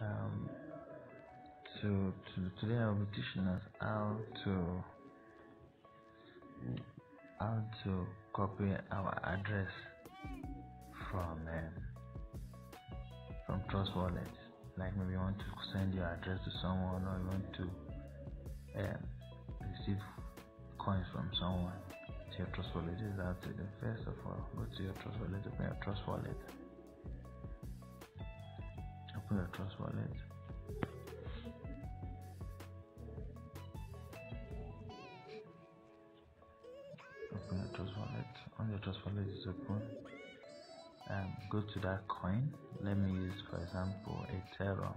um, so to, today I'll be teaching us how to how to copy our address from um, from Trust Wallet. Like maybe you want to send your address to someone or you want to um, receive coins from someone. To your Trust Wallet. Is how to do. First of all go to your Trust Wallet. Open your Trust Wallet your Trust Wallet open your Trust Wallet on your Trust Wallet is open um, go to that coin. Let me use for example ethereum.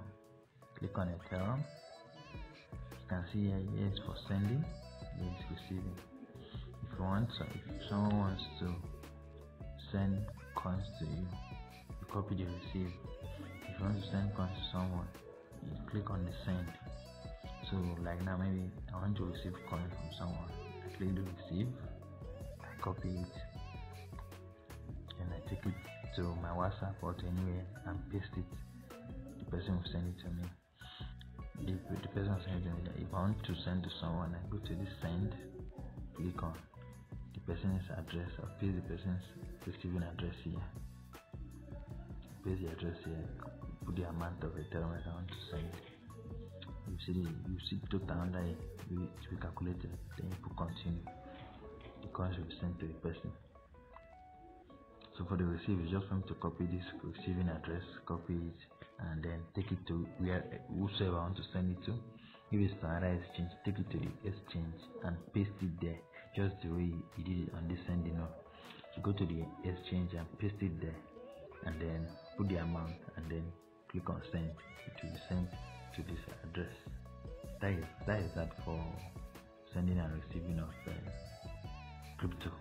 Click on ethereum. You can see here, here is for sending. Here is receiving. If you want to, if someone wants to send coins to you you copy the receive if you want to send coins to someone you click on the send. So like now maybe i want to receive coin from someone. I click the receive. I copy it. And i take it to my whatsapp or to anywhere and paste it. The person will send it to me. The, the person send it to me. If i want to send to someone i go to this send click on the person's address or paste the person's receiving address here. Paste the address here the amount of ethereum i want to send you see the you see the total under it will be calculated then you put continue. The coins will be sent to the person. So for the receive it's just want to copy this receiving address copy it and then take it to where whosoever i want to send it to. If it's another exchange take it to the exchange and paste it there just the way you did it on this sending note. So go to the exchange and paste it there and then put the amount and then click on send it will be sent to this address. That is that is that for sending and receiving of uh, crypto